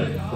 Hey!